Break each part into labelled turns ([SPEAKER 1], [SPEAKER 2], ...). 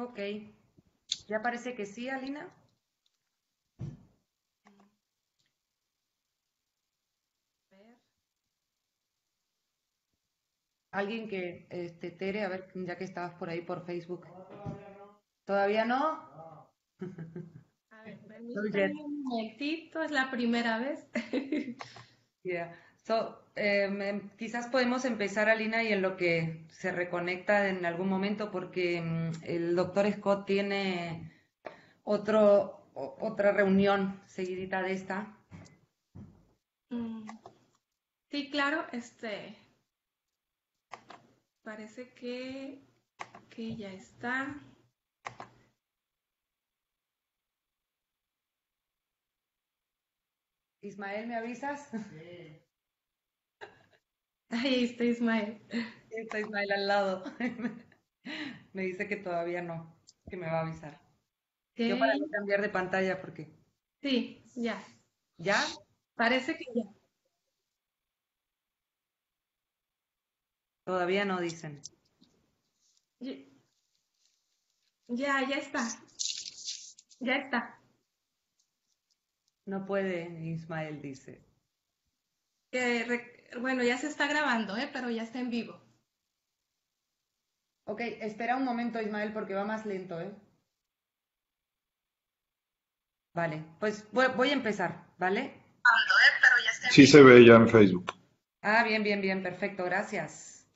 [SPEAKER 1] Ok. Ya parece que sí, Alina. Alguien que, este, Tere, a ver, ya que estabas por ahí por Facebook. ¿Todavía no?
[SPEAKER 2] A ver, permítame un momentito, es la primera vez.
[SPEAKER 1] yeah. So, em, quizás podemos empezar, Alina, y en lo que se reconecta en algún momento, porque mm, el doctor Scott tiene otro, otra reunión seguidita de esta.
[SPEAKER 2] Mm. Sí, claro, este, parece que, que ya está.
[SPEAKER 1] Ismael, ¿me avisas?
[SPEAKER 2] Sí. Ahí está Ismael.
[SPEAKER 1] Está Ismael al lado. me dice que todavía no, que me va a avisar. Yo para cambiar de pantalla porque.
[SPEAKER 2] Sí, ya.
[SPEAKER 1] ¿Ya?
[SPEAKER 2] Parece que ya.
[SPEAKER 1] Todavía no dicen.
[SPEAKER 2] Ya, ya está. Ya está.
[SPEAKER 1] No puede, Ismael dice.
[SPEAKER 2] Bueno, ya se está grabando, ¿eh? pero ya está en vivo.
[SPEAKER 1] Ok, espera un momento, Ismael, porque va más lento, ¿eh? Vale, pues voy, a empezar, ¿vale?
[SPEAKER 3] Sí se ve ya en Facebook.
[SPEAKER 1] Ah, bien, bien, bien, perfecto, gracias.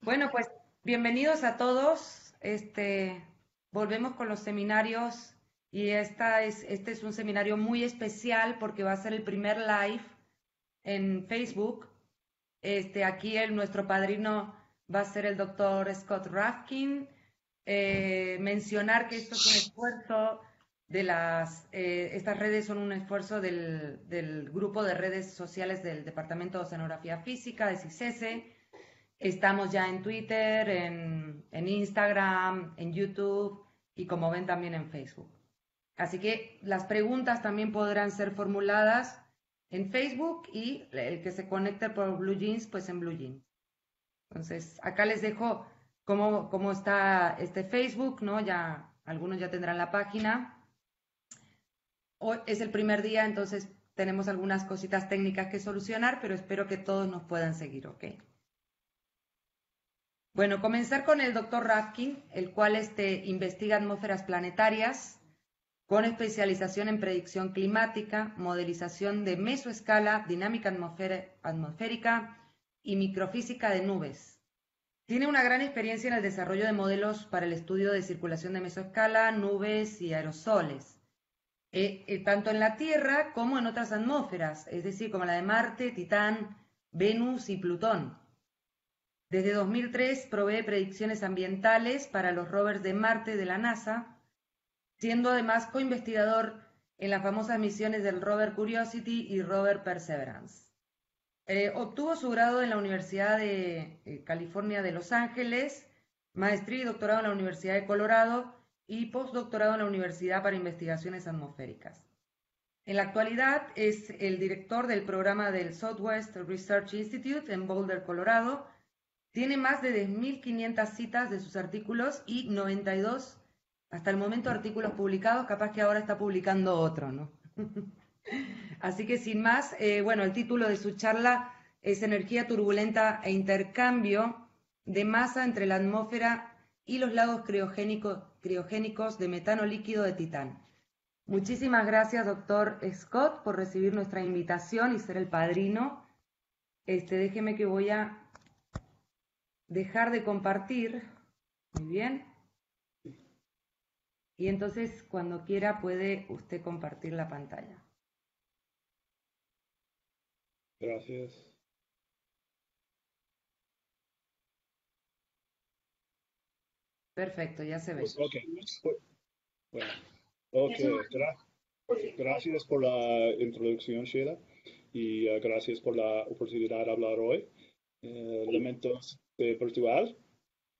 [SPEAKER 1] Bueno, pues bienvenidos a todos. Este, volvemos con los seminarios y esta es, este es un seminario muy especial porque va a ser el primer live en Facebook. Este, aquí el, nuestro padrino va a ser el doctor Scott Rafkin. Eh, mencionar que esto es un esfuerzo de las, eh, estas redes son un esfuerzo del, del, grupo de redes sociales del Departamento de Oceanografía Física, de CICESE, Estamos ya en Twitter, en, Instagram, en YouTube y como ven también en Facebook. Así que las preguntas también podrán ser formuladas en Facebook y el que se conecte por Blue Jeans, pues en Blue Jeans. Entonces, acá les dejo cómo, cómo está este Facebook, ¿no? Ya algunos ya tendrán la página. Hoy es el primer día, entonces tenemos algunas cositas técnicas que solucionar, pero espero que todos nos puedan seguir, ¿ok? Bueno, comenzar con el doctor Rafkin, el cual este, investiga atmósferas planetarias con especialización en predicción climática, modelización de mesoescala, dinámica atmosférica y microfísica de nubes. Tiene una gran experiencia en el desarrollo de modelos para el estudio de circulación de mesoescala, nubes y aerosoles, eh, eh, tanto en la Tierra como en otras atmósferas, es decir, como la de Marte, Titán, Venus y Plutón. Desde 2003 provee predicciones ambientales para los rovers de Marte de la NASA, siendo además coinvestigador en las famosas misiones del rover Curiosity y rover Perseverance. Eh, obtuvo su grado en la Universidad de eh, California de Los Ángeles, maestría y doctorado en la Universidad de Colorado y postdoctorado en la Universidad para Investigaciones Atmosféricas. En la actualidad es el director del programa del Southwest Research Institute en Boulder, Colorado, tiene más de 10.500 citas de sus artículos y 92, hasta el momento, artículos publicados, capaz que ahora está publicando otro, ¿no? Así que sin más, eh, bueno, el título de su charla es Energía turbulenta e intercambio de masa entre la atmósfera y los lagos criogénicos de metano líquido de Titán. Muchísimas gracias, doctor Scott, por recibir nuestra invitación y ser el padrino. Este, déjeme que voy a dejar de compartir. Muy bien. Y entonces cuando quiera puede usted compartir la pantalla.
[SPEAKER 3] Gracias.
[SPEAKER 1] Perfecto, ya se ve.
[SPEAKER 3] Pues, ok, bueno, gracias por la introducción, Sheila, y uh, gracias por la oportunidad de hablar hoy. Eh, lamentos de Portugal,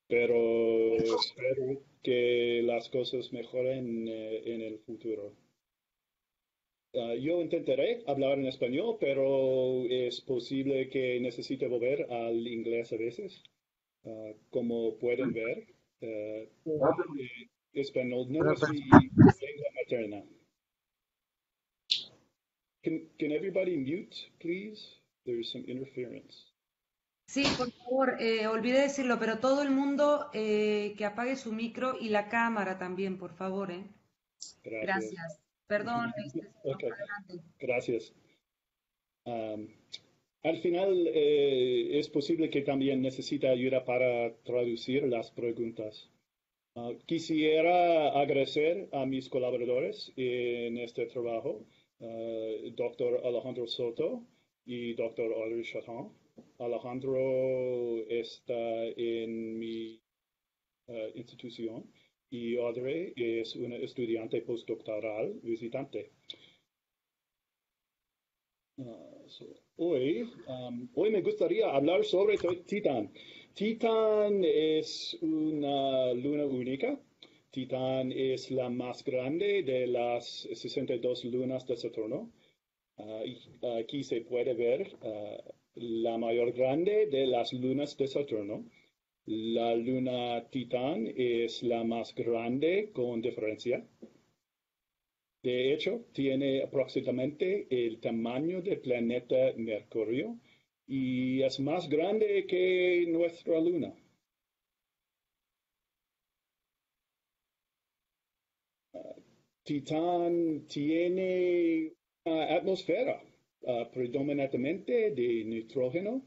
[SPEAKER 3] pero espero que las cosas mejoren eh, en el futuro. Ah, yo intentaré hablar en español, pero es posible que necesite volver al inglés a veces. Ah, como pueden ver, Uh, español no es mi lengua materna. Can, can everybody mute, please? There's some interference.
[SPEAKER 1] Sí, por favor, eh, olvidé decirlo, pero todo el mundo eh, que apague su micro y la cámara también, por favor. ¿eh?
[SPEAKER 3] Gracias.
[SPEAKER 1] Gracias. Perdón. Este,
[SPEAKER 3] Ok. Gracias. Um, al final, eh, es posible que también necesite ayuda para traducir las preguntas. Uh, quisiera agradecer a mis colaboradores en este trabajo, uh, Dr. Alejandro Soto y Dr. Audrey Chaton. Alejandro está en mi uh, institución y Audrey es una estudiante postdoctoral visitante. Uh, so, hoy, um, hoy me gustaría hablar sobre Titán. Titán es una luna única. Titán es la más grande de las 62 lunas de Saturno. Y aquí se puede ver uh, la mayor grande de las lunas de Saturno. La luna Titán es la más grande con diferencia. De hecho, tiene aproximadamente el tamaño del planeta Mercurio y es más grande que nuestra luna. Titán tiene una atmósfera uh, predominantemente de nitrógeno.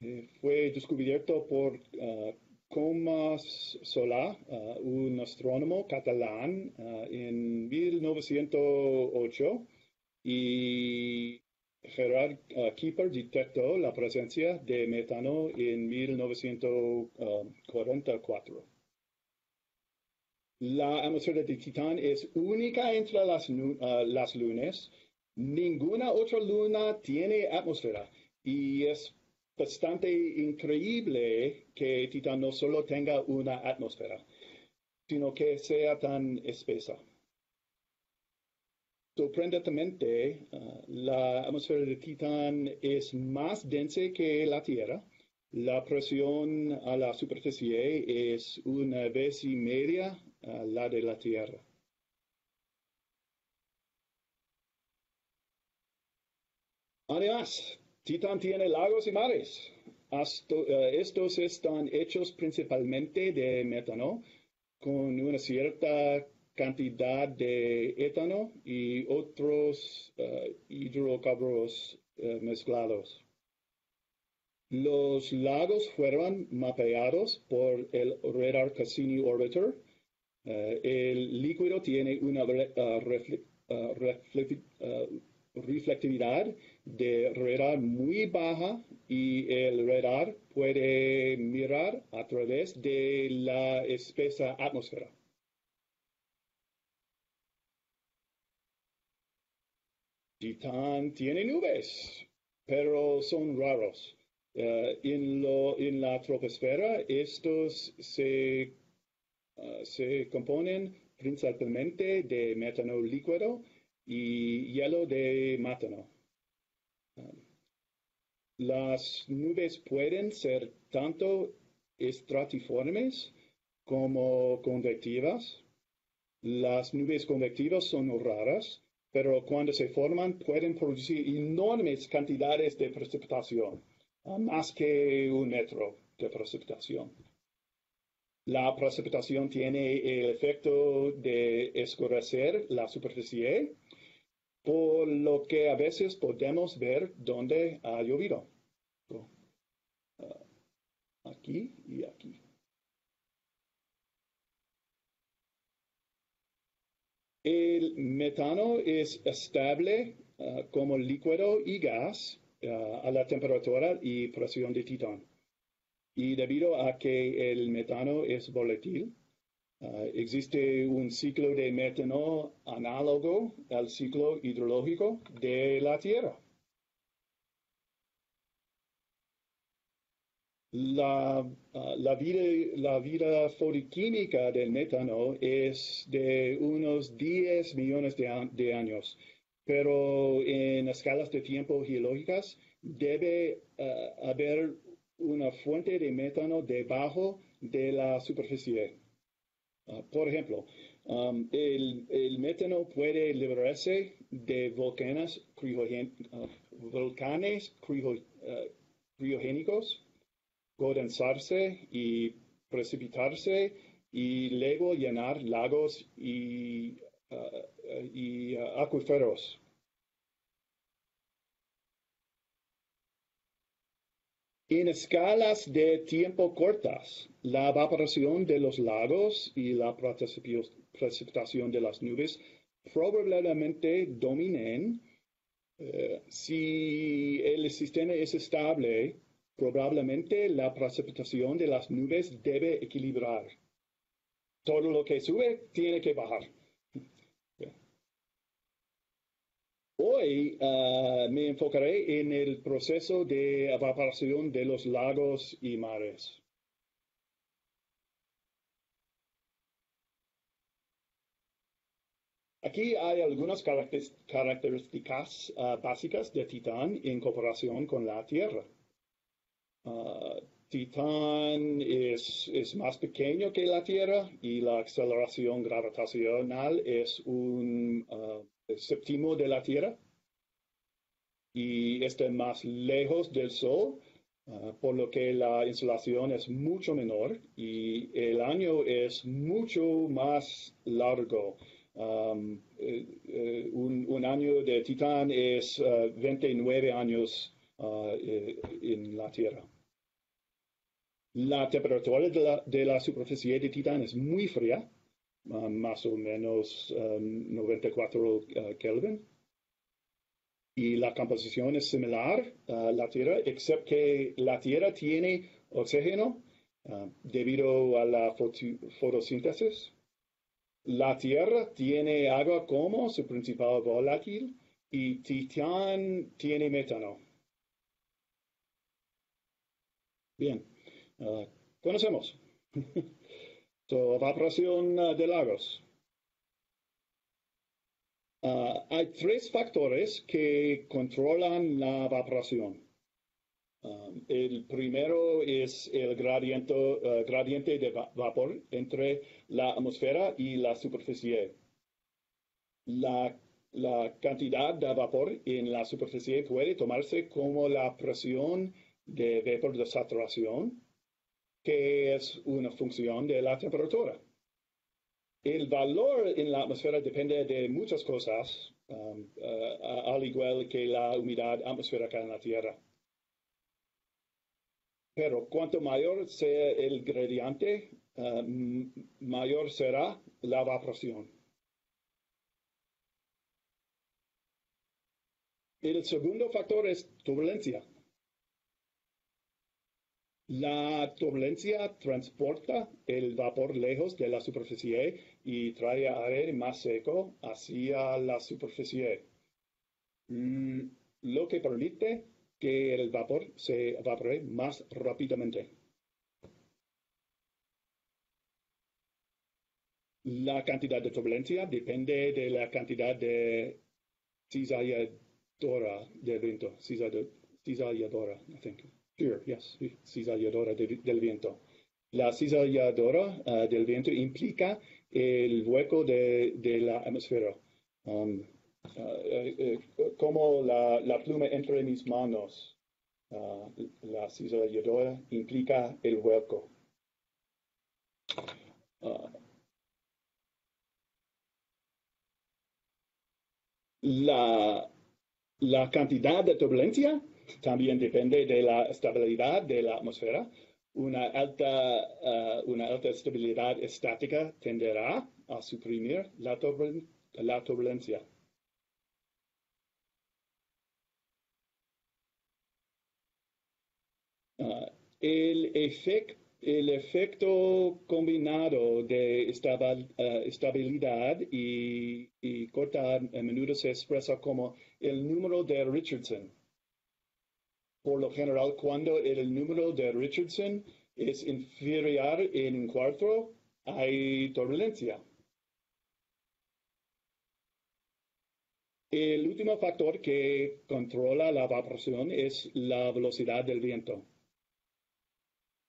[SPEAKER 3] Eh, fue descubierto por Comas Solá, uh, un astrónomo catalán, en 1908 y Gerard Kieper detectó la presencia de metano en 1944. La atmósfera de Titán es única entre las, las lunas. Ninguna otra luna tiene atmósfera y es bastante increíble que Titán no solo tenga una atmósfera, sino que sea tan espesa. Sorprendentemente, uh, la atmósfera de Titán es más densa que la Tierra. La presión a la superficie es una vez y media uh, la de la Tierra. Además, Titán tiene lagos y mares. Uh, estos están hechos principalmente de metano, con una cierta cantidad de etano y otros uh, hidrocarburos uh, mezclados. Los lagos fueron mapeados por el radar Cassini Orbiter. el líquido tiene una refle reflectividad de radar muy baja y el radar puede mirar a través de la espesa atmósfera. Titán tiene nubes, pero son raros. Uh, en, la troposfera, estos se, uh, se componen principalmente de metano líquido y hielo de metano. Las nubes pueden ser tanto estratiformes como convectivas. Las nubes convectivas son raras, pero cuando se forman pueden producir enormes cantidades de precipitación, más que un metro de precipitación. La precipitación tiene el efecto de escurecer la superficie por lo que a veces podemos ver dónde ha llovido. Uh, aquí y aquí. El metano es estable uh, como líquido y gas uh, a la temperatura y presión de Titán. Y debido a que el metano es volátil, Uh, existe un ciclo de metano análogo al ciclo hidrológico de la Tierra. La, uh, la, vida, la vida del metano es de unos 10 millones de, de años, pero en escalas de tiempo geológicas debe uh, haber un una fuente de metano debajo de la superficie. Ah, por ejemplo, um, el, metano puede liberarse de volcanes, uh, volcanes criogénicos, condensarse y precipitarse y luego llenar lagos y, y acuíferos. En escalas de tiempo cortas, la evaporación de los lagos y la precipitación de las nubes probablemente dominen. Eh, si el sistema es estable, probablemente la precipitación de las nubes debe equilibrar. Todo lo que sube tiene que bajar. Hoy ah, me enfocaré en el proceso de evaporación de los lagos y mares. Aquí hay algunas características ah, básicas de Titán en comparación con la Tierra. Ah, Titán es, es, más pequeño que la Tierra y la aceleración gravitacional es un séptimo de la Tierra y está más lejos del Sol, ah, por lo que la insolación es mucho menor y el año es mucho más largo. Um, eh, eh, un, año de Titán es 29 ah, años ah, eh, en la Tierra. La temperatura de la, de la superficie de Titán es muy fría, más o menos 94 um, uh, Kelvin. Y la composición es similar a la Tierra, excepto que la Tierra tiene oxígeno uh, debido a la fotosíntesis. La Tierra tiene agua como su principal volátil y Titán tiene metano. Bien, uh, conocemos. So, evaporación uh, de lagos. Uh, hay tres factores que controlan la evaporación. Um, el primero es el gradiente, uh, gradiente de vapor entre la atmósfera y la superficie. La, la, cantidad de vapor en la superficie puede tomarse como la presión de vapor de saturación que es una función de la temperatura. El valor en la atmósfera depende de muchas cosas, um, uh, al igual que la humedad atmosférica en la Tierra. Pero cuanto mayor sea el gradiente, uh, mayor será la evaporación. El segundo factor es turbulencia. La turbulencia transporta el vapor lejos de la superficie y trae aire más seco hacia la superficie, mm, lo que permite que el vapor se evapore más rápidamente. La cantidad de turbulencia depende de la cantidad de cizalladora del viento. Cizalladora, I think. Sure, yes, cizalladora del viento. La cizalladora uh, del viento implica el hueco de, de la atmósfera. Um, uh, uh, como la, la, pluma entre mis manos, la cizalladora implica el hueco. La, la cantidad de turbulencia también depende de la estabilidad de la atmósfera. Una alta, uh, una alta estabilidad estática tenderá a suprimir la, la turbulencia. Uh, el, efecto combinado de uh, estabilidad y, y corta a menudo se expresa como el número de Richardson por lo general, cuando el número de Richardson es inferior en un cuarto, hay turbulencia. El último factor que controla la evaporación es la velocidad del viento.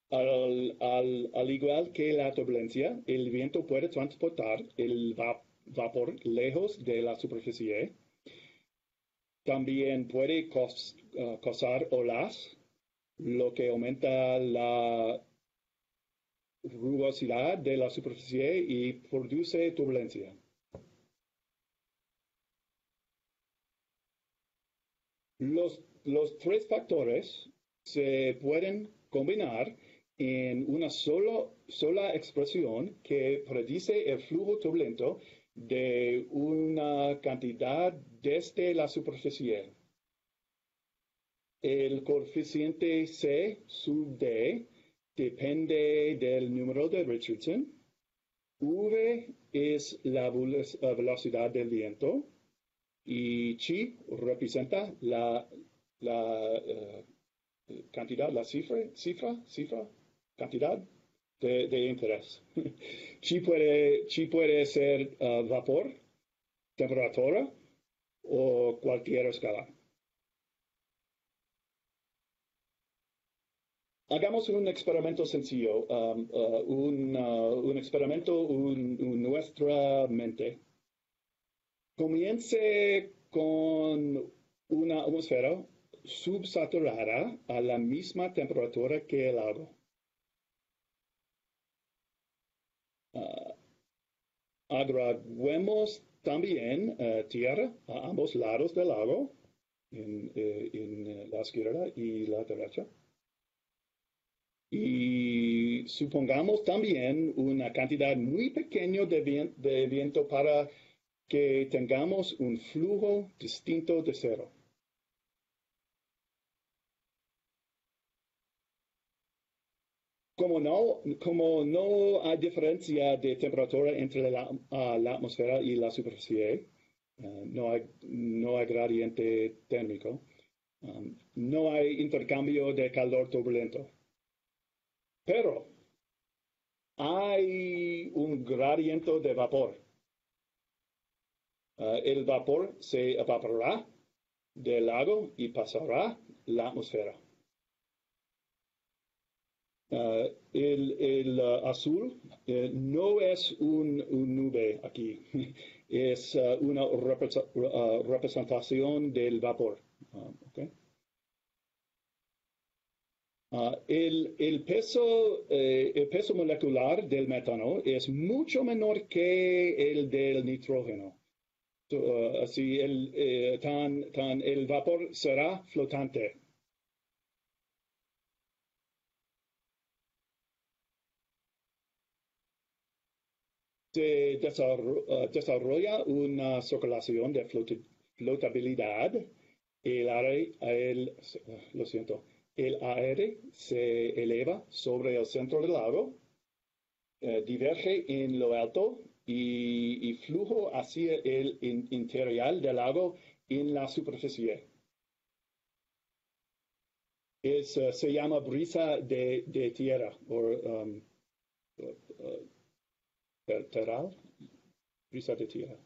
[SPEAKER 3] al, igual que la turbulencia, el viento puede transportar el vapor lejos de la superficie. También puede uh, causar olas, lo que aumenta la rugosidad de la superficie y produce turbulencia. Los, los tres factores se pueden combinar en una solo, sola expresión que predice el flujo turbulento de una cantidad desde la superficie. El coeficiente C sub D depende del número de Richardson. V es la velocidad del viento y chi representa la, la eh, cantidad, la cifra, cifra, cifra, cantidad de, interés. chi, puede, chi puede ser uh, vapor, temperatura o cualquier escala. Hagamos un experimento sencillo, um, uh, un, uh, un, experimento en nuestra mente. Comience con una atmósfera subsaturada a la misma temperatura que el agua. Uh, agreguemos también uh, tierra a ambos lados del lago, en, eh, en, la izquierda y la derecha. Y supongamos también una cantidad muy pequeña de, de viento para que tengamos un flujo distinto de cero. Como no, como no hay diferencia de temperatura entre la, atmósfera y la superficie, uh, no, hay, no hay gradiente térmico, um, no hay intercambio de calor turbulento. Pero hay un gradiente de vapor. Uh, el vapor se evaporará del lago y pasará la atmósfera. Uh, el, uh, azul uh, no es un, nube aquí, es una representación del vapor. El, el, peso, eh, el peso molecular del metano es mucho menor que el del nitrógeno. así el, eh, el vapor será flotante. Se uh, desarrolla una circulación de flotabilidad. El aire, el, lo siento, el aire se eleva sobre el centro del lago, eh, diverge en lo alto y, flujo hacia el interior del lago en la superficie. Es, uh, se llama brisa de, tierra o um, uh, brisa de tierra.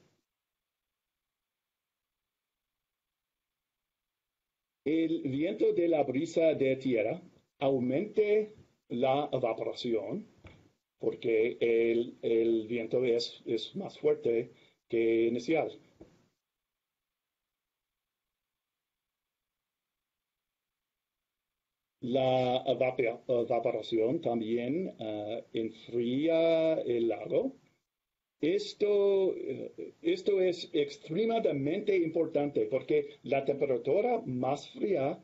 [SPEAKER 3] El viento de la brisa de tierra aumente la evaporación porque el, viento es, más fuerte que inicial. La evaporación también uh, enfría el lago. Esto, eh, esto es extremadamente importante porque la temperatura más fría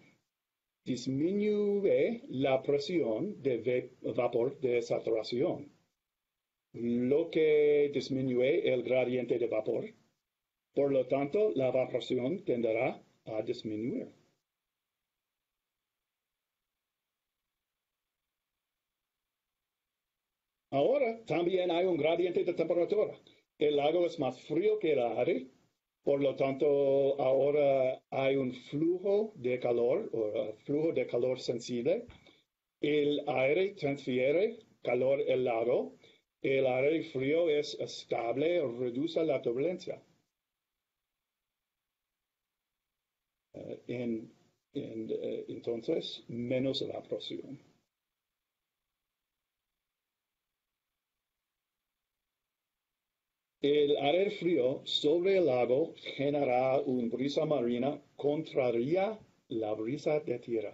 [SPEAKER 3] disminuye la presión de vapor de saturación, lo que disminuye el gradiente de vapor. Por lo tanto, la evaporación tenderá a disminuir. Ahora también hay un gradiente de temperatura. El lago es más frío que el aire, por lo tanto ahora hay un flujo de calor o flujo de calor sensible. El aire transfiere calor al lago. El aire frío es estable, reduce la turbulencia. Eh, eh, entonces, menos evaporación. El aire frío sobre el lago genera una brisa marina contraria la brisa de tierra.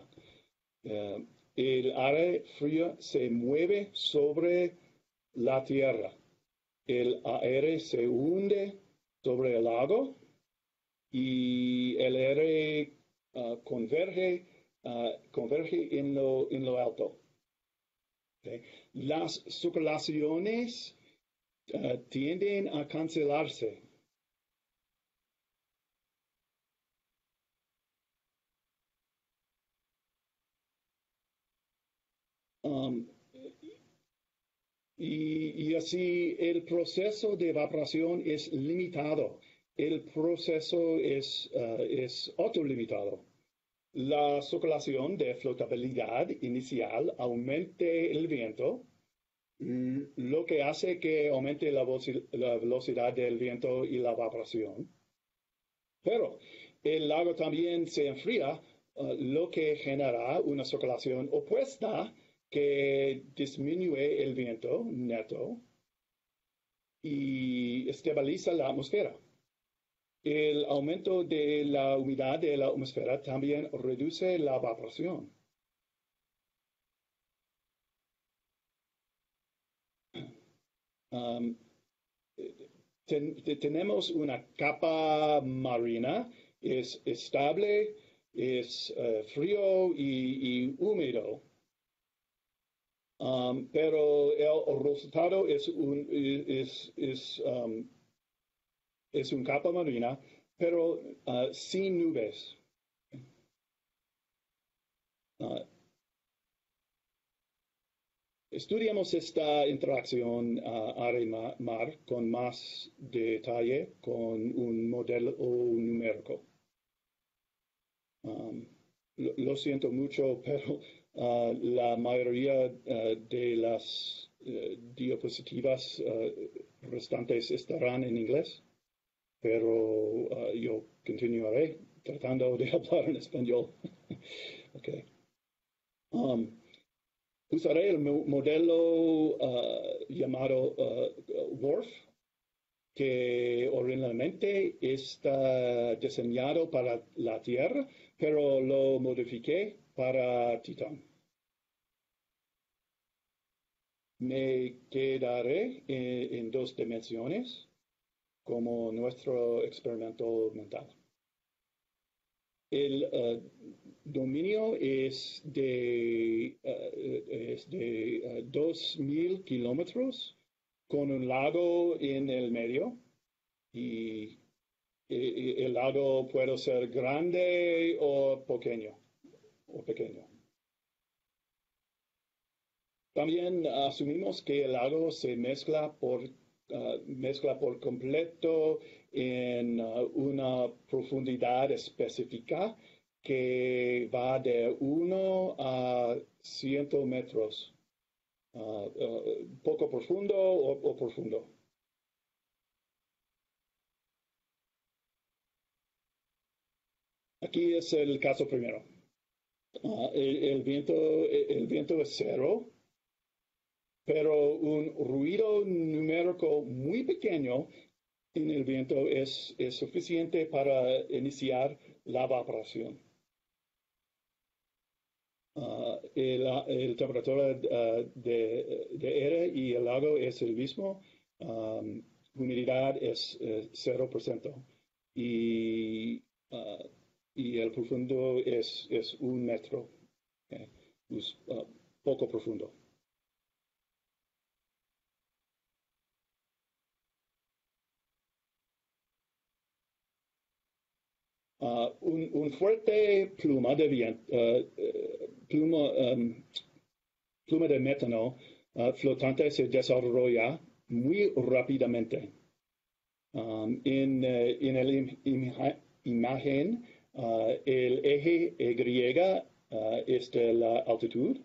[SPEAKER 3] Eh, el aire frío se mueve sobre la tierra. El aire se hunde sobre el lago y el aire uh, converge, uh, converge en, lo, en lo alto. Las circulaciones uh, tienden a cancelarse. Um, y, así el proceso de evaporación es limitado. El proceso es, uh, es autolimitado. La circulación de flotabilidad inicial aumente el viento, lo que hace que aumente la, la velocidad del viento y la evaporación. Pero el lago también se enfría, uh, lo que genera una circulación opuesta que disminuye el viento neto y estabiliza la atmósfera. El aumento de la humedad de la atmósfera también reduce la evaporación. Um, tenemos una capa marina, es estable, es uh, frío y, y húmedo. Um, pero el resultado es un, es, es, um, es un capa marina, pero uh, sin nubes. Uh, estudiamos esta interacción uh, aire-mar con más detalle con un modelo numérico. Um, lo, lo, siento mucho, pero Uh, la mayoría uh, de las uh, diapositivas restantes estarán en inglés, pero yo continuaré tratando de hablar en español. okay. Um, usaré el modelo llamado WRF, que originalmente está diseñado para la Tierra, pero lo modifiqué para Titán. Me quedaré en, dos dimensiones como nuestro experimento mental. El uh, dominio es de, uh, es de uh, 2.000 kilómetros con un lago en el medio y, y el lago puede ser grande o pequeño o pequeño. También asumimos que el lago se mezcla por, uh, mezcla por completo en uh, una profundidad específica que va de 1 a 100 metros, uh, poco profundo o, profundo. Aquí es el caso primero. El, viento, el viento es cero, pero un ruido numérico muy pequeño en el viento es, es suficiente para iniciar la evaporación. Uh, el, temperatura uh, de, aire y el lago es el mismo. Um, humedad es 0%. Y uh, y el profundo es, es un metro, es uh, poco profundo. Uh, un, fuerte pluma de viento, uh, pluma, um, pluma de metano flotante se desarrolla muy rápidamente. En, en el imagen el eje Y uh, es de la altitud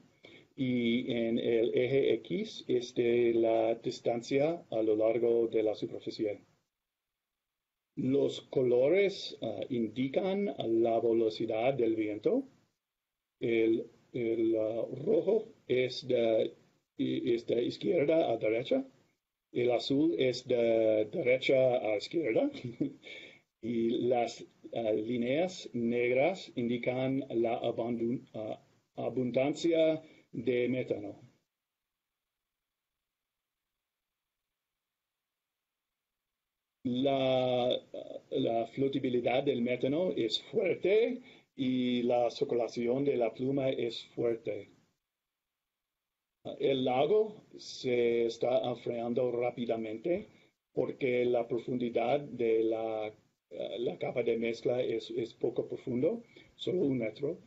[SPEAKER 3] y en el eje X es de la distancia a lo largo de la superficie. Los colores uh, indican la velocidad del viento. El, el rojo es de, es de izquierda a derecha El azul es de derecha a izquierda y las líneas negras indican la abundancia de metano. La, la flotabilidad del metano es fuerte y la circulación de la pluma es fuerte. El lago se está enfriando rápidamente porque la profundidad de la, capa de mezcla es, poco profundo, solo un metro.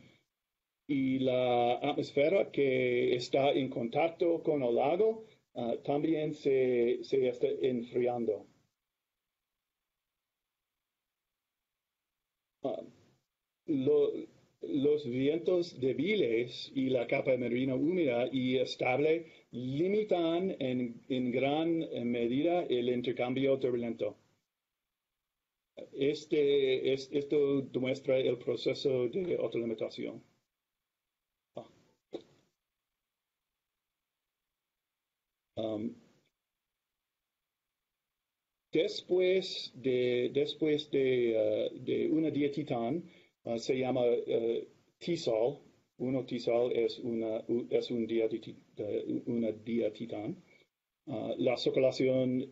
[SPEAKER 3] Y la atmósfera que está en contacto con el lago uh, también se está enfriando. Lo, los vientos débiles y la capa marina húmeda y estable limitan en, gran medida el intercambio turbulento. Este, es, esto demuestra el proceso de autolimitación. Ah. Um, después de, uh, una dietitán, Ah, se llama uh, tisol. Uno tisol es, una, es un una diatitán. Uh, la circulación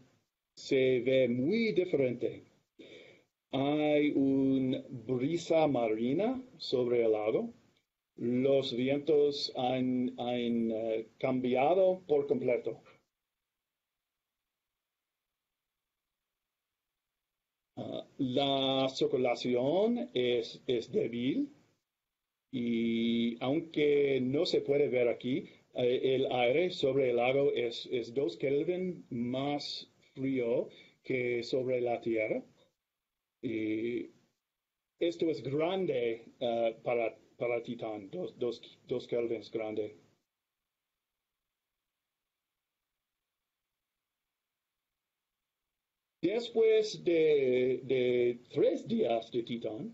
[SPEAKER 3] se ve muy diferente. Hay una brisa marina sobre el lago. Los vientos han, han uh, cambiado por completo. La circulación es, es, débil y aunque no se puede ver aquí, eh, el aire sobre el lago es, es 2 Kelvin más frío que sobre la Tierra. Y esto es grande uh, para, para Titán, 2 Kelvin es grande. Después de, tres días de Titán,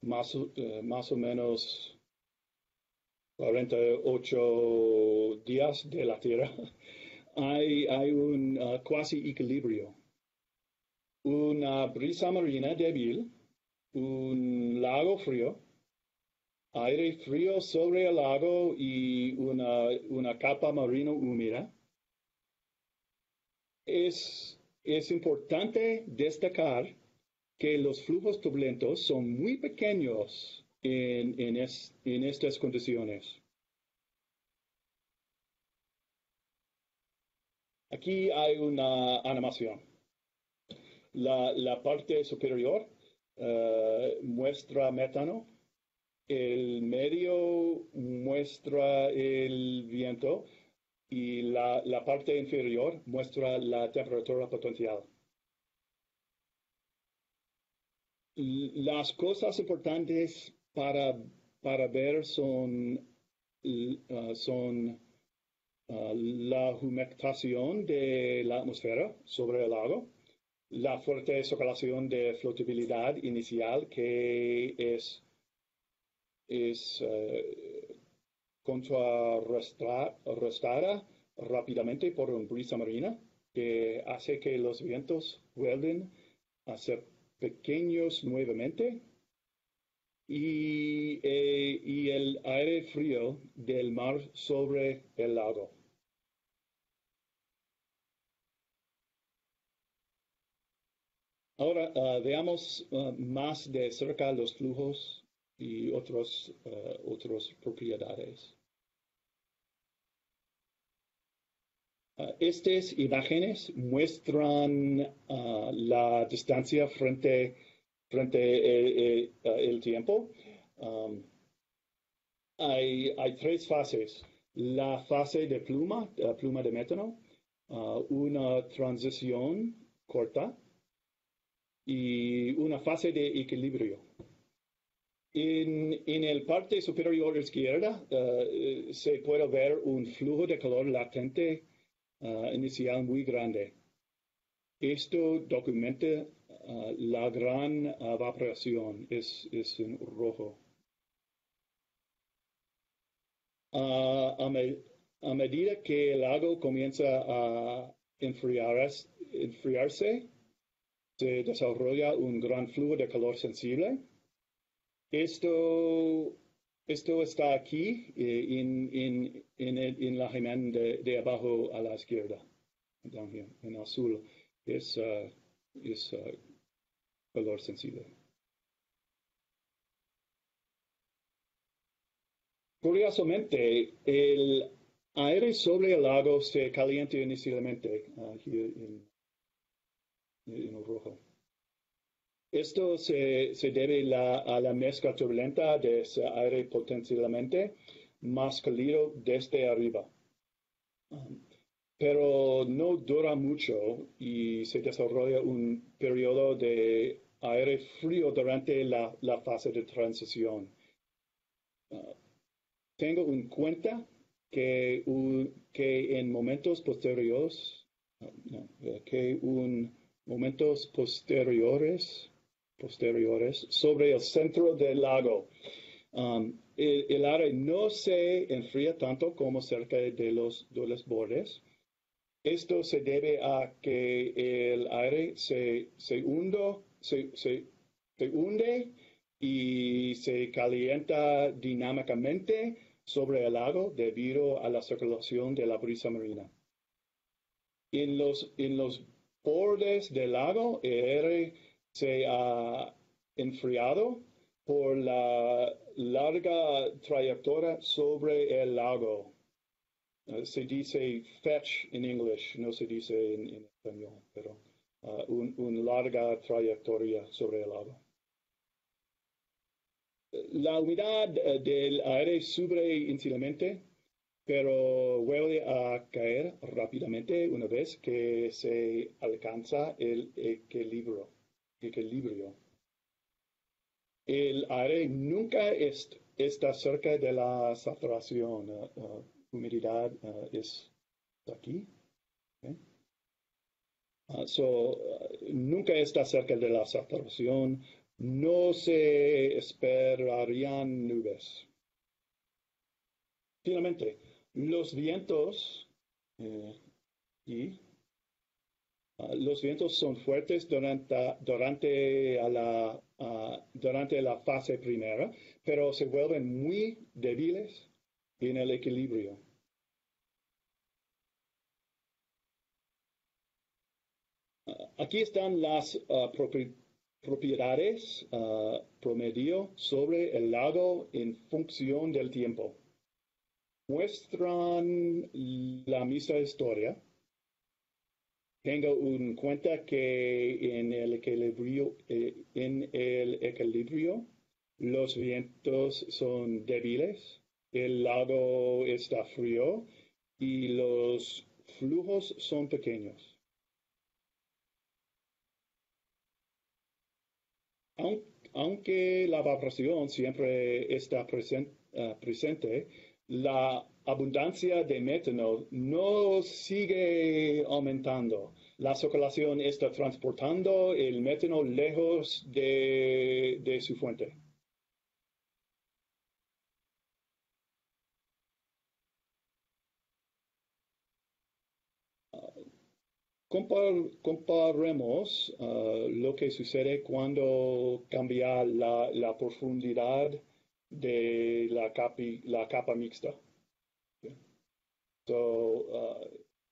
[SPEAKER 3] más, eh, más o menos 48 días de la Tierra, hay, hay un uh, cuasi equilibrio. Una brisa marina débil, un lago frío, aire frío sobre el lago y una, una capa marina húmeda. Es es importante destacar que los flujos turbulentos son muy pequeños en, en, estas condiciones. Aquí hay una animación. La, parte superior eh, muestra metano, el medio muestra el viento y la, parte inferior muestra la temperatura potencial. Las cosas importantes para, para ver son, uh, son uh, la humectación de la atmósfera sobre el lago, la fuerte circulación de flotabilidad inicial que es, es uh, contrarrestada rápidamente por una brisa marina que hace que los vientos vuelven a ser pequeños nuevamente y, eh, y, el aire frío del mar sobre el lago. Ahora uh, veamos uh, más de cerca los flujos y otros, uh, otras propiedades. Uh, estas imágenes muestran uh, la distancia frente, frente el, el tiempo. Um, hay, hay, tres fases. La fase de pluma, pluma de metano, una transición corta y una fase de equilibrio. En, en el parte superior izquierda uh, se puede ver un flujo de calor latente uh, inicial muy grande. Esto documenta uh, la gran evaporación, es, es en rojo. A, me, a, medida que el lago comienza a enfriarse, se desarrolla un gran flujo de calor sensible. Esto, esto está aquí eh, en, en, la imagen de, abajo a la izquierda, en azul. Es, uh, es uh, calor sensible. Curiosamente, el aire sobre el lago se calienta inicialmente aquí en, en rojo. Esto se, debe a la mezcla turbulenta de ese aire potencialmente más cálido desde arriba. pero no dura mucho y se desarrolla un periodo de aire frío durante la, fase de transición. Tengo en cuenta que, que en momentos posteriores, que en momentos posteriores, posteriores sobre el centro del lago, um, el, aire no se enfría tanto como cerca de los, de los bordes. Esto se debe a que el aire se, se, se hunde y se calienta dinámicamente sobre el lago debido a la circulación de la brisa marina. En los, en los bordes del lago, el aire se ha enfriado por la larga trayectoria sobre el lago. Uh, se dice fetch en inglés, no se dice en, español, pero uh, una larga trayectoria sobre el lago la humedad eh, del aire sube inicialmente, pero vuelve a caer rápidamente una vez que se alcanza el equilibrio. Equilibrio. El aire nunca está cerca de la saturación. Uh, uh, humedad uh, es aquí. nunca está cerca de la saturación no se esperarían nubes. Finalmente, los vientos eh, y ah, los vientos son fuertes durante, durante, la, ah, durante la fase primera, pero se vuelven muy débiles en el equilibrio. Ah, aquí están las propiedades propiedades uh, promedio sobre el lago en función del tiempo. Muestran la misma historia. Tengo en cuenta que en el equilibrio, eh, en el equilibrio los vientos son débiles, el lago está frío y los flujos son pequeños. aunque la evaporación siempre está eh, presente, la abundancia de metano no sigue aumentando. La circulación está transportando el metano lejos de su fuente. comparemos uh, lo que sucede cuando cambia la, profundidad de la, la capa mixta. So,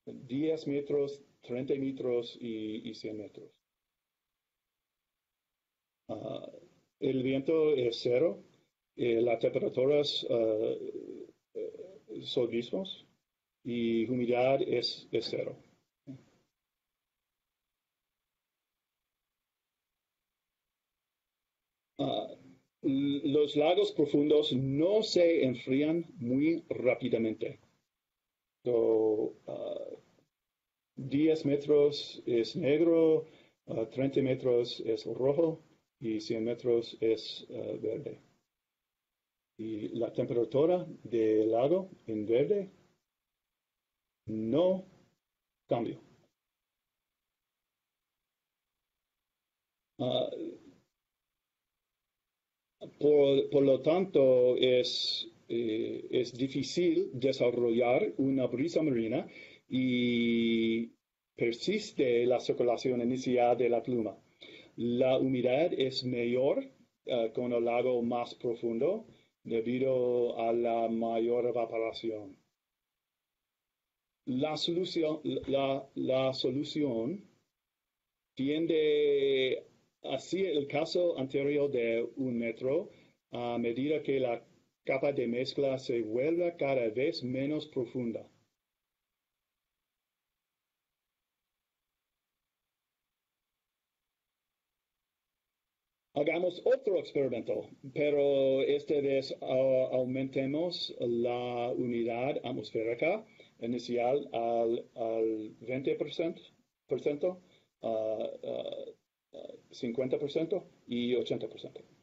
[SPEAKER 3] 10 uh, metros, 30 metros y, 100 metros. Uh, el viento es cero, eh, las temperaturas son mismos y humedad es, es cero. los lagos profundos no se enfrían muy rápidamente. 10 metros es negro, 30 metros es rojo y 100 metros es verde. Y la temperatura del lago en verde no cambia. Por, lo tanto, es, eh, es difícil desarrollar una brisa marina y persiste la circulación inicial de la pluma. La humedad es mayor eh, con el lago más profundo debido a la mayor evaporación. La solución, la, solución tiende así el caso anterior de un metro a medida que la capa de mezcla se vuelve cada vez menos profunda. Hagamos otro experimento, pero esta vez aumentemos la unidad atmosférica inicial al, 20%, 50% y 80%.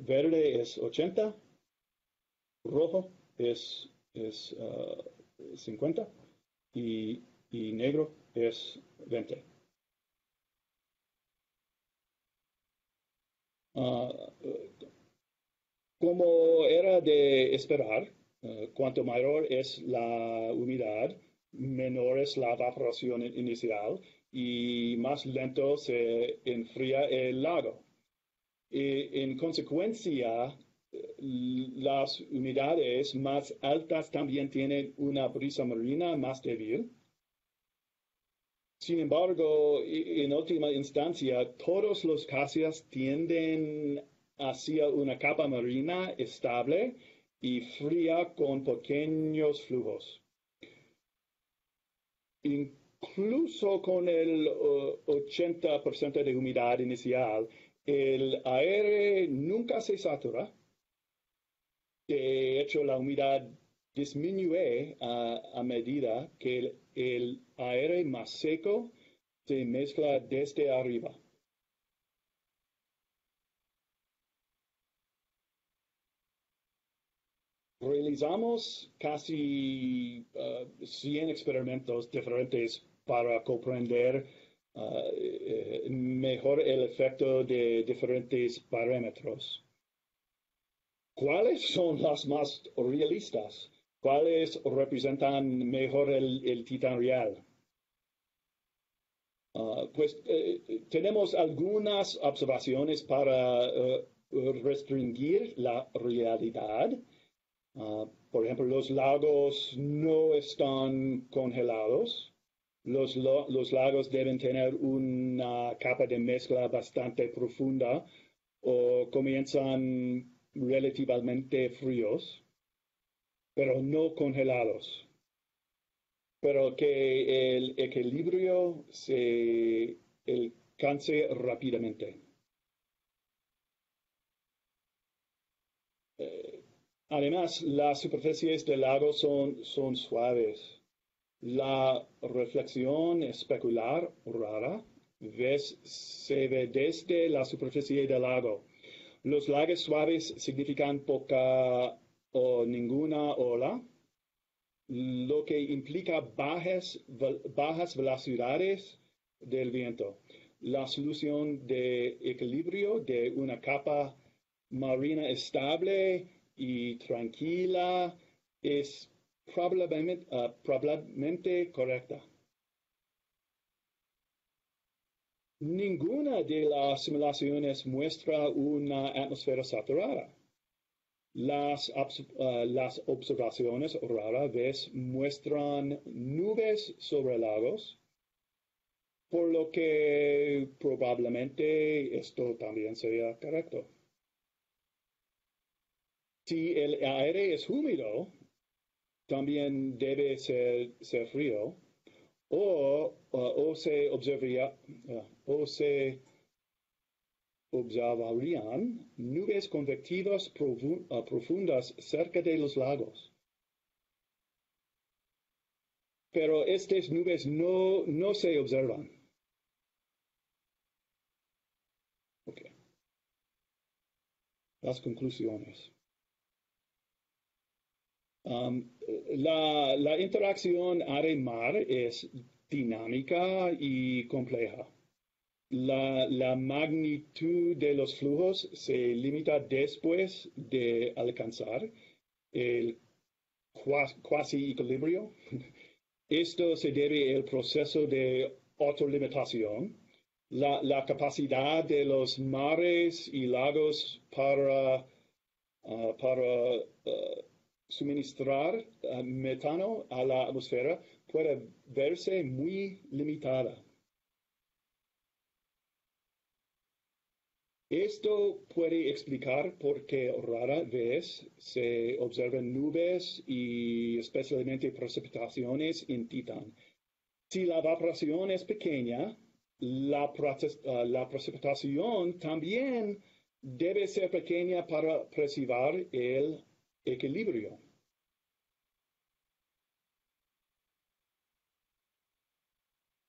[SPEAKER 3] Verde es 80, rojo es, es 50 uh, y y negro es 20. Ah, como era de esperar, eh, cuanto mayor es la humedad, menor es la evaporación inicial y más lento se enfría el lago. Y en consecuencia, las humedades más altas también tienen una brisa marina más débil sin embargo, en última instancia, todos los casos tienden hacia una capa marina estable y fría con pequeños flujos. Incluso con el 80% de humedad inicial, el aire nunca se satura. De hecho, la humedad disminuye a, medida que el aire más seco se mezcla desde arriba. Realizamos casi 100 uh, experimentos diferentes para comprender uh, eh, mejor el efecto de diferentes parámetros. ¿Cuáles son las más realistas? ¿Cuáles representan mejor el titán real? Ah, pues eh, tenemos algunas observaciones para eh, restringir la realidad. Ah, por ejemplo, los lagos no están congelados. Los, los, lagos deben tener una capa de mezcla bastante profunda o comienzan relativamente fríos, pero no congelados pero que el equilibrio se alcance rápidamente. Eh, además, las superficies del lago son, son suaves. La reflexión especular rara ves, se ve desde la superficie del lago. Los lagos suaves significan poca o ninguna ola lo que implica bajas, bajas velocidades del viento. La solución de equilibrio de una capa marina estable y tranquila es probablemente, ah, probablemente correcta. Ninguna de las simulaciones muestra una atmósfera saturada. Las, uh, las observaciones rara vez muestran nubes sobre lagos, por lo que probablemente esto también sería correcto. Si el aire es húmedo, también debe ser, frío, o, o se observaría, o se observarían nubes convectivas ah, profundas cerca de los lagos. Pero estas nubes no, no se observan. Las conclusiones. Um, la, la interacción aire-mar es dinámica y compleja. La, magnitud de los flujos se limita después de alcanzar el cuasi equilibrio. Esto se debe al proceso de autolimitación, la, la capacidad de los mares y lagos para, uh, para uh, suministrar uh, metano a la atmósfera puede verse muy limitada. Esto puede explicar por qué rara vez se observan nubes y especialmente precipitaciones en Titán. Si la evaporación es pequeña, la, la precipitación también debe ser pequeña para preservar el equilibrio.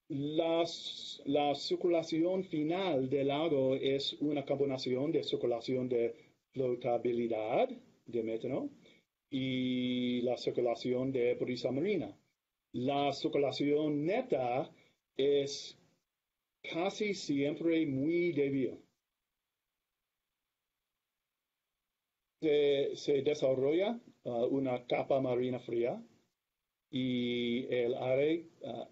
[SPEAKER 3] la circulación final del lago es una combinación de circulación de flotabilidad de metano y la circulación de brisa marina. La circulación neta es casi siempre muy débil. Se, desarrolla uh, una capa marina fría y el aire uh,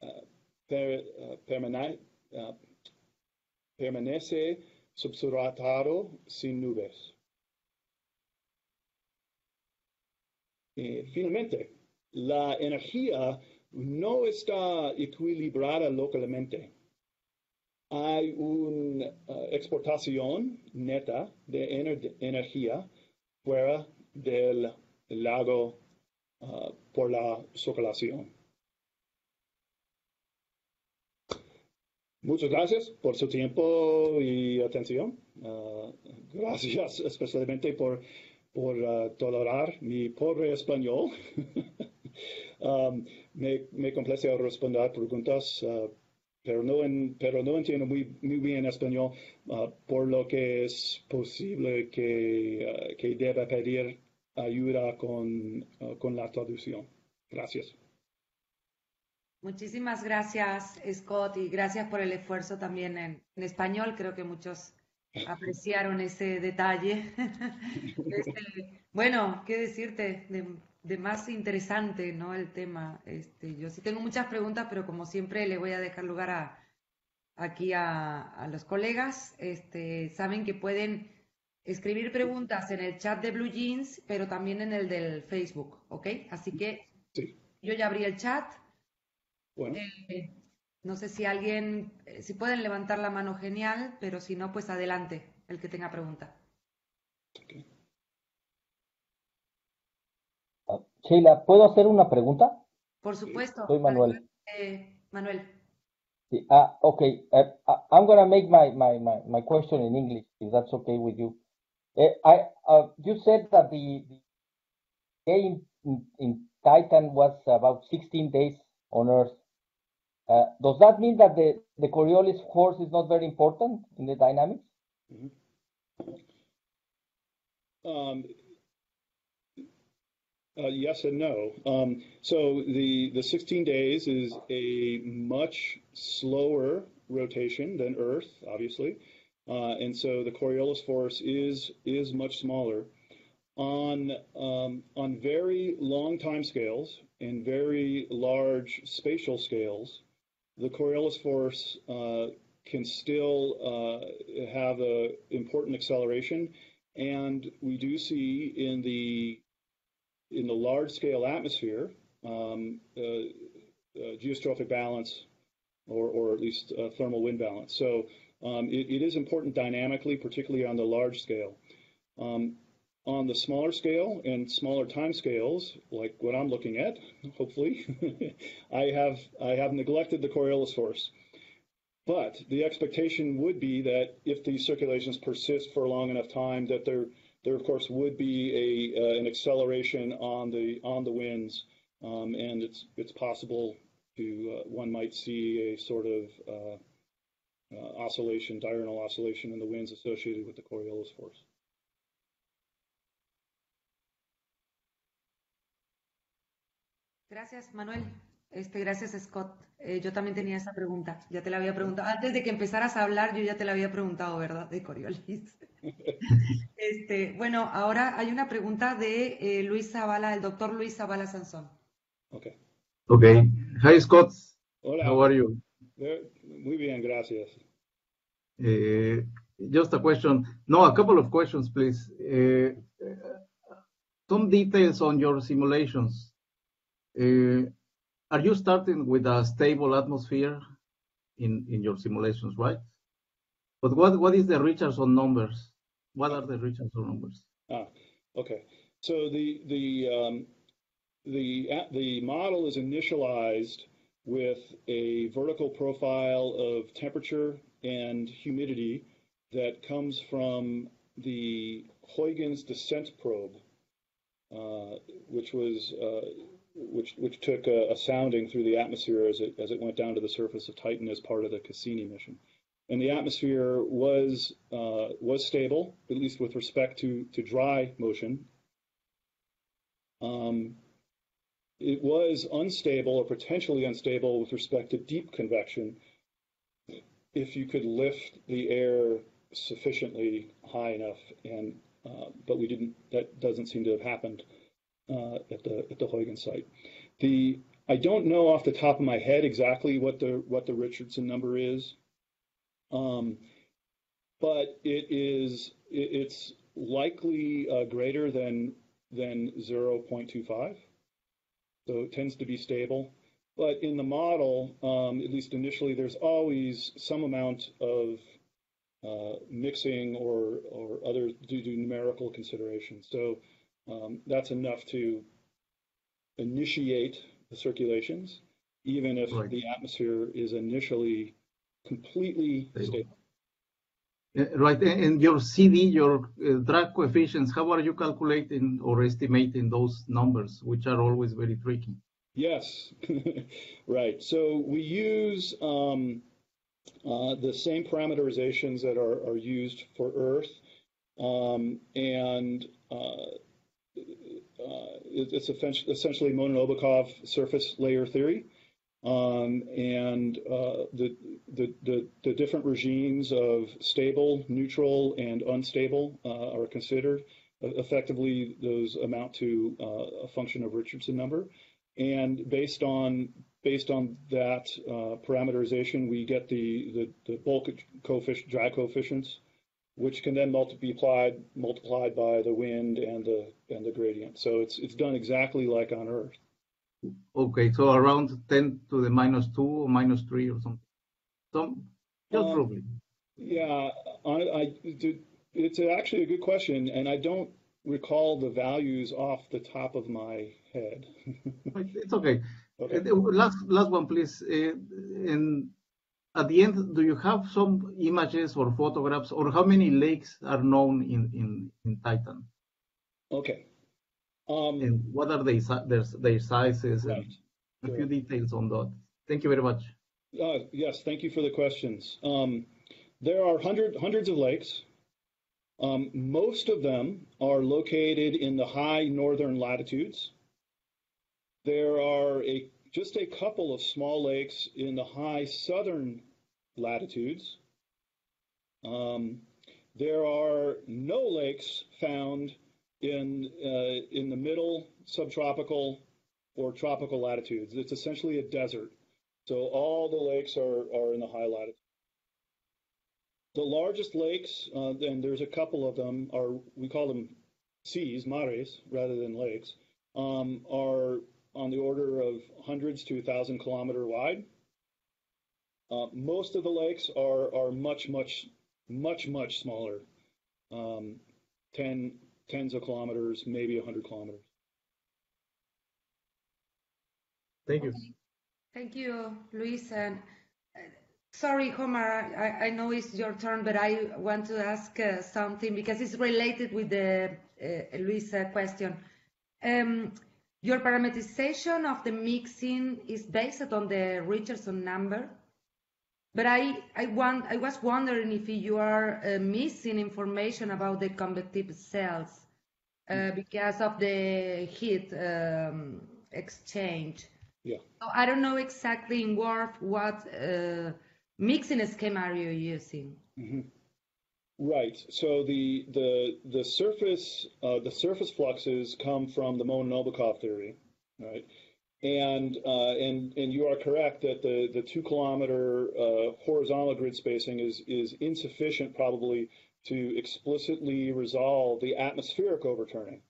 [SPEAKER 3] Uh, uh, permanece subsuratado sin nubes. finalmente, la energía no está equilibrada localmente. Hay una uh, exportación neta de energía fuera del lago por la circulación. Muchas gracias por su tiempo y atención. Ah, gracias especialmente por, por uh, tolerar mi pobre español. um, me, me complace responder preguntas, uh, pero, no en, pero no entiendo muy, muy bien español, uh, por lo que es posible que, que deba pedir ayuda con, con la traducción. Gracias.
[SPEAKER 1] Muchísimas gracias, Scott, y gracias por el esfuerzo también en, español. Creo que muchos apreciaron ese detalle. Este, bueno, qué decirte, de, más interesante, ¿no? El tema. Este, yo sí tengo muchas preguntas, pero como siempre le voy a dejar lugar a, aquí a, los colegas. Este, saben que pueden escribir preguntas en el chat de Blue Jeans, pero también en el del Facebook, ¿ok? Así que yo ya abrí el chat. Eh, no sé si alguien, eh, si pueden levantar la mano, genial, pero si no, pues adelante, el que tenga pregunta.
[SPEAKER 4] Sheila, ¿puedo hacer una pregunta?
[SPEAKER 1] Por supuesto.
[SPEAKER 4] Soy Manuel.
[SPEAKER 1] Eh, Manuel.
[SPEAKER 4] Sí, ah, okay. Uh, I'm going to make my, my, my, my question in English, if that's okay with you. I, uh, you said that the, the day in, in Titan was about 16 days on Earth. Uh, does that mean that the, the Coriolis force is not very important in the dynamics?
[SPEAKER 3] Mm -hmm. um, uh, yes and no. Um, so the, the 16 days is a much slower rotation than Earth, obviously. Uh, and so the Coriolis force is, is much smaller. On, um, on very long time scales and very large spatial scales, the Coriolis force uh, can still uh, have an important acceleration, and we do see in the in the large scale atmosphere um, uh, uh geostrophic balance, or or at least uh, thermal wind balance. So um, it, it is important dynamically, particularly on the large scale. Um, on the smaller scale and smaller time scales, like what I'm looking at, hopefully, I have I have neglected the Coriolis force. But the expectation would be that if these circulations persist for a long enough time, that there there of course would be a uh, an acceleration on the on the winds, um, and it's it's possible to uh, one might see a sort of uh, uh oscillation, diurnal oscillation in the winds associated with the Coriolis force.
[SPEAKER 1] Gracias, Manuel. Este, gracias, Scott. Eh, yo también tenía esa pregunta. Ya te la había preguntado. Antes de que empezaras a hablar, yo ya te la había preguntado, ¿verdad? De Coriolis. este, bueno, ahora hay una pregunta de eh, Luis Zavala, el doctor Luis Zavala Sansón.
[SPEAKER 3] Okay.
[SPEAKER 5] Okay. Hi, Scott.
[SPEAKER 3] Hola.
[SPEAKER 5] How are you?
[SPEAKER 3] Muy bien, gracias.
[SPEAKER 5] Uh, just a question. No, a couple of questions, please. Uh, some details on your simulations. Uh, are you starting with a stable atmosphere in, in your simulations, right? But what, what is the Richardson numbers? What are the Richardson numbers?
[SPEAKER 3] Ah, okay. So the the um, the the model is initialized with a vertical profile of temperature and humidity that comes from the Huygens descent probe, uh, which was uh, which which took a, a, sounding through the atmosphere as it as it went down to the surface of Titan as part of the Cassini mission. And the atmosphere was uh, was stable, at least with respect to to dry motion. Um, it was unstable or potentially unstable with respect to deep convection if you could lift the air sufficiently high enough and uh, but we didn't that doesn't seem to have happened uh, at the at the Huygens site the I don't know off the top of my head exactly what the what the Richardson number is um, but it is it's likely uh, greater than than 0.25 so it tends to be stable but in the model, um, at least initially, there's always some amount of uh, mixing or, or other due to numerical considerations. So um, that's enough to initiate the circulations, even if right. the atmosphere is initially completely stable.
[SPEAKER 5] Right, and your CD, your uh, drag coefficients, how are you calculating or estimating those numbers, which are always very tricky?
[SPEAKER 3] Yes, right. So we use um, uh, the same parameterizations that are, are used for Earth, um, and uh, uh, it's essentially Mononobakov surface layer theory. Um, and uh, the, the, the, the, different regimes of stable, neutral, and unstable uh, are considered. Effectively, those amount to uh, a function of Richardson number. And based on based on that uh, parameterization, we get the, the, the bulk coefficient, drag coefficients, which can then be applied, multiplied by the wind and the and the gradient. So it's it's done exactly like on Earth.
[SPEAKER 5] Okay, so around 10 to the minus 2 or minus 3 or something. Some, just um, roughly.
[SPEAKER 3] Yeah, I, I, it's actually a good question, and I don't recall the values off the top of my head.
[SPEAKER 5] it's okay. okay. Uh, last last one, please. Uh, and at the end, do you have some images or photographs, or how many lakes are known in in, in Titan?
[SPEAKER 3] Okay.
[SPEAKER 5] Um, and what are they, their their sizes right. and a few details on that? Thank you very much.
[SPEAKER 3] Uh, yes, thank you for the questions. Um, there are hundred, hundreds of lakes. Um, most of them are located in the high northern latitudes. There are a, just a couple of small lakes in the high southern latitudes. Um, there are no lakes found in, uh, in the middle subtropical or tropical latitudes. It's essentially a desert. So all the lakes are, are in the high latitudes. The largest lakes, uh, and there's a couple of them, are we call them seas, mares, rather than lakes, um, are on the order of hundreds to a thousand kilometer wide. Uh, most of the lakes are are much much much much smaller, um, 10 tens of kilometers, maybe 100 kilometers.
[SPEAKER 5] Thank you.
[SPEAKER 1] Thank you, Luis. And Sorry, Homer, I, I, know it's your turn, but I want to ask uh, something because it's related with the uh, Luis uh, question. Um, your parameterization of the mixing is based on the Richardson number, but I, I, want, I was wondering if you are uh, missing information about the convective cells uh, because of the heat um, exchange.
[SPEAKER 3] Yeah.
[SPEAKER 1] So I don't know exactly in what uh, mixing schema are you using?
[SPEAKER 3] Mm-hmm. Right. So the the the surface uh, the surface fluxes come from the Mononovikov theory, right? And uh, and and you are correct that the the two kilometer uh, horizontal grid spacing is is insufficient probably to explicitly resolve the atmospheric overturning,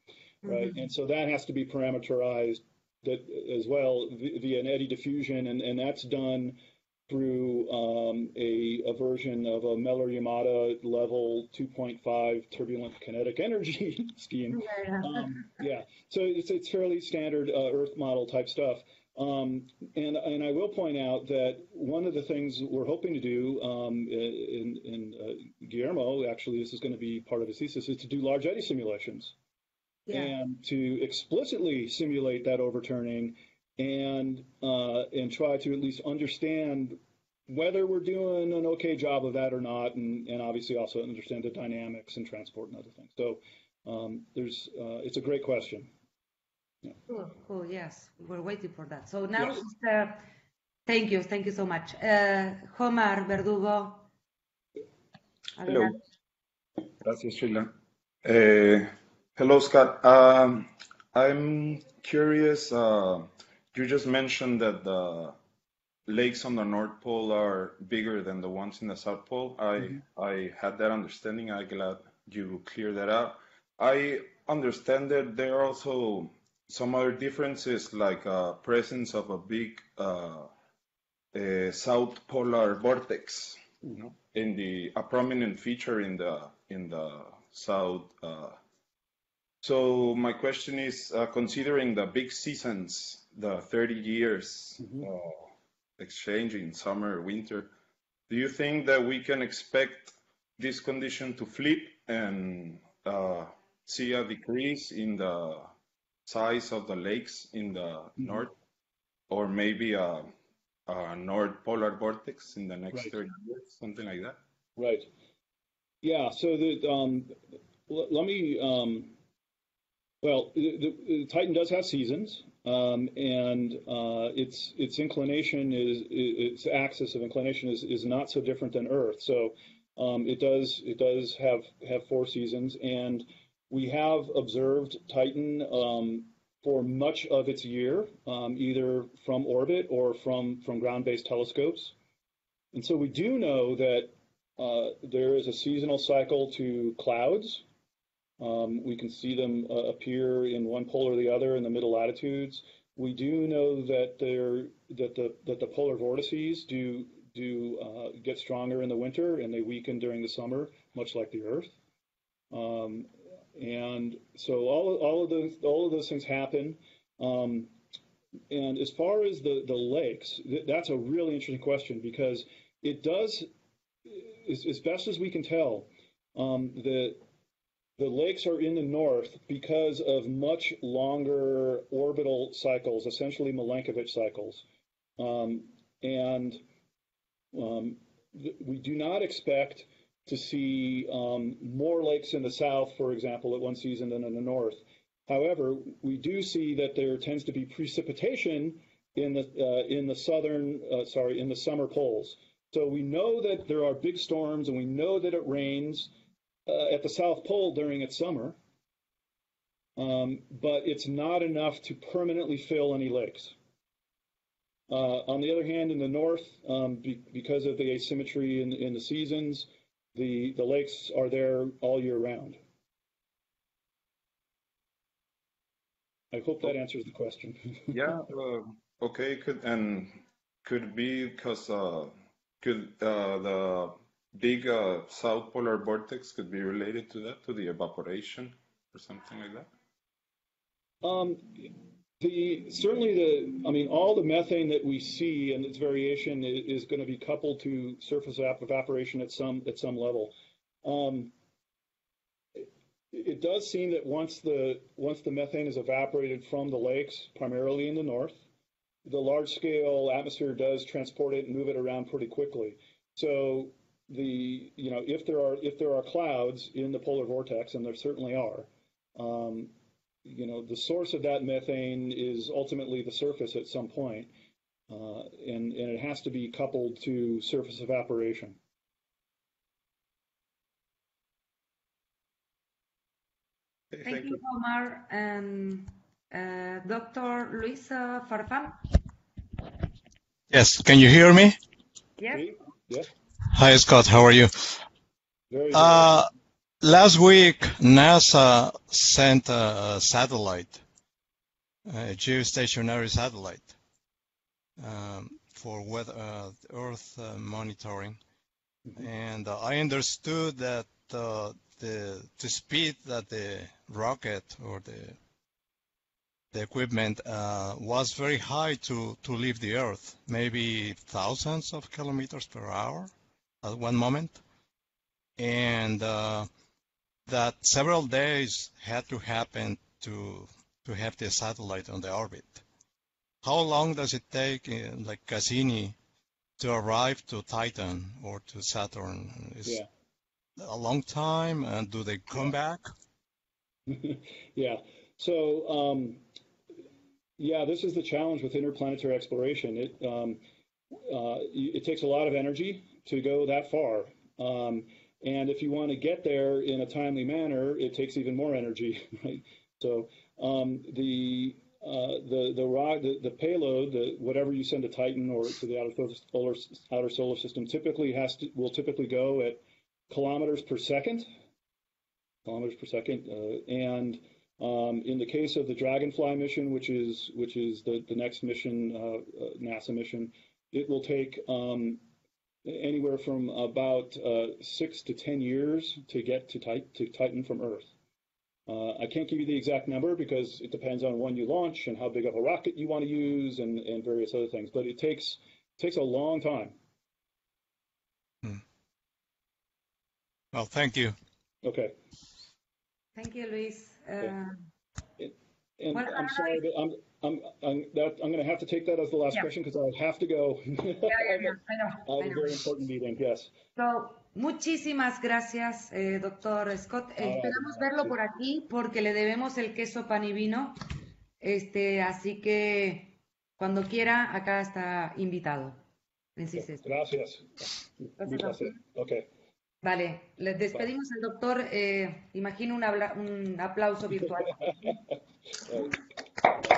[SPEAKER 3] right?
[SPEAKER 1] Mm-hmm.
[SPEAKER 3] And so that has to be parameterized that as well via an eddy diffusion, and and that's done through um, a, a, version of a Meller-Yamada level 2.5 turbulent kinetic energy scheme.
[SPEAKER 1] Yeah,
[SPEAKER 3] um, yeah. so it's, it's fairly standard uh, Earth model type stuff. Um, and, and I will point out that one of the things we're hoping to do, um, in, in uh, Guillermo, actually, this is going to be part of his thesis, is to do large eddy simulations.
[SPEAKER 1] Yeah.
[SPEAKER 3] And to explicitly simulate that overturning and uh, and try to at least understand whether we're doing an okay job of that or not, and, and obviously also understand the dynamics and transport and other things. So um, there's uh, it's a great question.
[SPEAKER 1] Yeah. Cool, cool. Yes, we're waiting for that. So now,
[SPEAKER 3] Yes.
[SPEAKER 1] uh, thank you, thank you so much. Uh, Omar Verdugo.
[SPEAKER 6] Hello. Gracias, Sheila. Uh, hello, Scott. Um, I'm curious. Uh, you just mentioned that the lakes on the North Pole are bigger than the ones in the South Pole. I I had that understanding. I'm glad you cleared that up. I understand that there are also some other differences, like uh, presence of a big uh, uh, South Polar vortex know, in the a prominent feature in the in the south. Uh, so my question is, uh, considering the big seasons, the 30 years uh, exchange in summer, winter, do you think that we can expect this condition to flip and uh, see a decrease in the size of the lakes in the north, or maybe a, a north polar vortex in the next
[SPEAKER 3] Right.
[SPEAKER 6] 30 years, something like that?
[SPEAKER 3] Right. Yeah. So the um, l- let me um, well, the, the, the Titan does have seasons, um, and uh, its its inclination is its axis of inclination is, is not so different than Earth. So um, it does it does have have four seasons, and we have observed Titan um, for much of its year, um, either from orbit or from from ground-based telescopes. And so we do know that uh, there is a seasonal cycle to clouds. Um, we can see them uh, appear in one pole or the other in the middle latitudes. We do know that there that the that the polar vortices do do uh, get stronger in the winter and they weaken during the summer, much like the Earth. Um, and so all all of those all of those things happen. Um, and as far as the the lakes, th- that's a really interesting question because it does, as, as best as we can tell, um, the the lakes are in the north because of much longer orbital cycles, essentially Milankovitch cycles, um, and um, we do not expect to see um, more lakes in the south, for example, at one season than in the north. However, we do see that there tends to be precipitation in the uh, in the southern, uh, sorry, in the summer poles. So we know that there are big storms, and we know that it rains uh, at the South Pole during its summer, um, but it's not enough to permanently fill any lakes. Uh, on the other hand, in the north, um, be, because of the asymmetry in, in the seasons, the, the lakes are there all year round. I hope that answers the question.
[SPEAKER 6] Yeah, uh, okay, could and could be because uh, could uh, the big uh, south polar vortex could be related to that, to the evaporation or something like that?
[SPEAKER 3] Um, the certainly the I mean all the methane that we see and its variation is, is going to be coupled to surface evaporation at some at some level. Um, it, does seem that once the once the methane is evaporated from the lakes, primarily in the north, the large scale atmosphere does transport it and move it around pretty quickly. So the you know if there are if there are clouds in the polar vortex, and there certainly are, um, you know, the source of that methane is ultimately the surface at some point, uh, and, and it has to be coupled to surface evaporation.
[SPEAKER 1] Thank, Thank you, Omar. And uh, Dr. Luisa Farfan?
[SPEAKER 7] Yes, can you hear me?
[SPEAKER 1] Yes.
[SPEAKER 3] Yes.
[SPEAKER 7] Hi, Scott. How are you? Uh, last week, NASA sent a satellite, a geostationary satellite, um, for weather, uh, Earth uh, monitoring. Mm-hmm. And uh, I understood that uh, the the speed that the rocket or the the equipment uh, was very high to, to leave the Earth, maybe thousands of kilometers per hour at one moment. And uh, that several days had to happen to, to have the satellite on the orbit. How long does it take, in, like Cassini, to arrive to Titan or to Saturn? Is
[SPEAKER 3] yeah.
[SPEAKER 7] a long time, and do they come
[SPEAKER 3] yeah.
[SPEAKER 7] back?
[SPEAKER 3] yeah. So um, yeah, this is the challenge with interplanetary exploration. It um, uh, it takes a lot of energy to go that far, um, and if you want to get there in a timely manner, it takes even more energy. Right? So um, the uh, the the rock the, the payload the whatever you send to Titan or to the outer solar outer solar system typically has to will typically go at kilometers per second kilometers per second uh, and um, in the case of the Dragonfly mission, which is which is the, the next mission, uh, uh, NASA mission, it will take um, anywhere from about uh, six to ten years to get to, tit- to Titan from Earth. Uh, I can't give you the exact number because it depends on when you launch and how big of a rocket you want to use and, and various other things. But it takes takes a long time.
[SPEAKER 7] Hmm. Well, thank you.
[SPEAKER 3] Okay.
[SPEAKER 1] Thank you, Luis. Uh,
[SPEAKER 3] and well, I'm sorry, but I'm I'm I'm, that, I'm going to have to take that as the last yeah. question because I have to go.
[SPEAKER 1] yeah, yeah, yeah. I know.
[SPEAKER 3] I have a very important meeting. Yes.
[SPEAKER 1] So, muchísimas gracias, eh, doctor Scott. Eh, esperamos verlo por aquí porque le debemos el queso pan y vino. Este, así que cuando quiera, acá está invitado.
[SPEAKER 3] Gracias. Gracias. Okay.
[SPEAKER 1] Vale, les despedimos al doctor. Eh, imagino un, habla, un, aplauso virtual.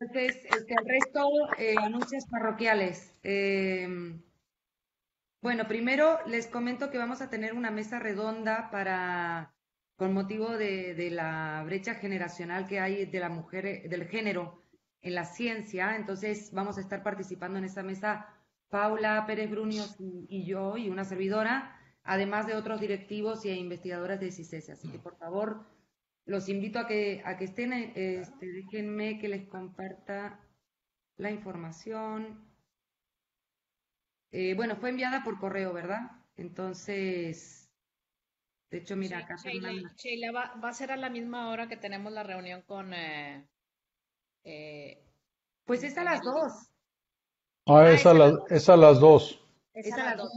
[SPEAKER 1] Entonces, este, el resto, eh, anuncios parroquiales. Eh, bueno, primero les comento que vamos a tener una mesa redonda para, con motivo de, la brecha generacional que hay de la mujer, del género en la ciencia. Entonces, vamos a estar participando en esa mesa Paula Pérez Brunios y, yo, y una servidora, además de otros directivos y investigadoras de CICES. Así que, por favor, los invito a que, a que estén, este, déjenme que les comparta la información. Eh, bueno, fue enviada por correo, ¿verdad? Entonces, de hecho, mira, acá.
[SPEAKER 2] Sheila, va, va, a ser a la misma hora que tenemos la reunión con. Eh,
[SPEAKER 1] eh, pues es a las dos.
[SPEAKER 8] Ah, ah es, a las, es a las dos.
[SPEAKER 1] Es a las dos.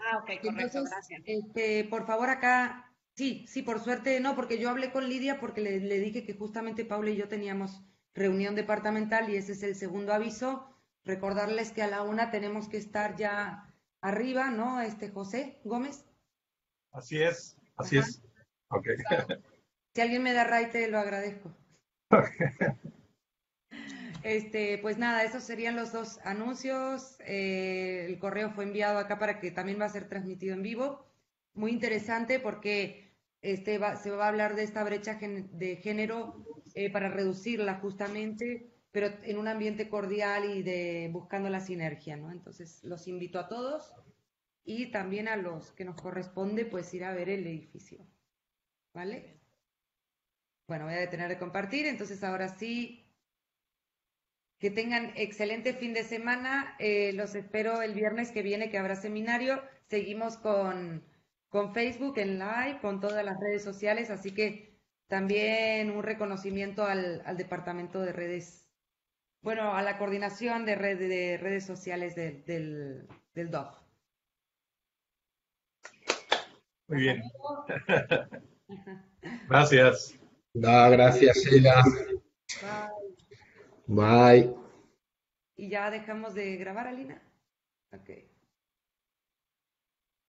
[SPEAKER 2] Ah, ok, correcto, gracias.
[SPEAKER 1] Este, por favor, acá, sí, sí, por suerte no, porque yo hablé con Lidia porque le, le dije que justamente Paula y yo teníamos reunión departamental y ese es el segundo aviso. Recordarles que a la una tenemos que estar ya arriba, ¿no? Este José Gómez.
[SPEAKER 8] Así es, así es. Okay.
[SPEAKER 1] Si alguien me da raite, lo agradezco. Este, pues nada, esos serían los dos anuncios. Eh, el correo fue enviado acá para que también va a ser transmitido en vivo. Muy interesante porque este se va a hablar de esta brecha de género eh, para reducirla justamente, pero en un ambiente cordial y de buscando la sinergia, ¿no? Entonces los invito a todos y también a los que nos corresponde pues ir a ver el edificio. ¿Vale? Bueno, voy a detener de compartir, entonces ahora sí que tengan excelente fin de semana. Eh, los espero el viernes que viene que habrá seminario. Seguimos con, con Facebook en live, con todas las redes sociales, así que también un reconocimiento al, al departamento de redes, bueno, a la coordinación de, red, de redes sociales del, del, del DOC.
[SPEAKER 8] Muy bien. Gracias.
[SPEAKER 9] No, gracias, Sheila.
[SPEAKER 1] Bye.
[SPEAKER 9] Bye.
[SPEAKER 1] Y ya dejamos de grabar, Alina. Ok.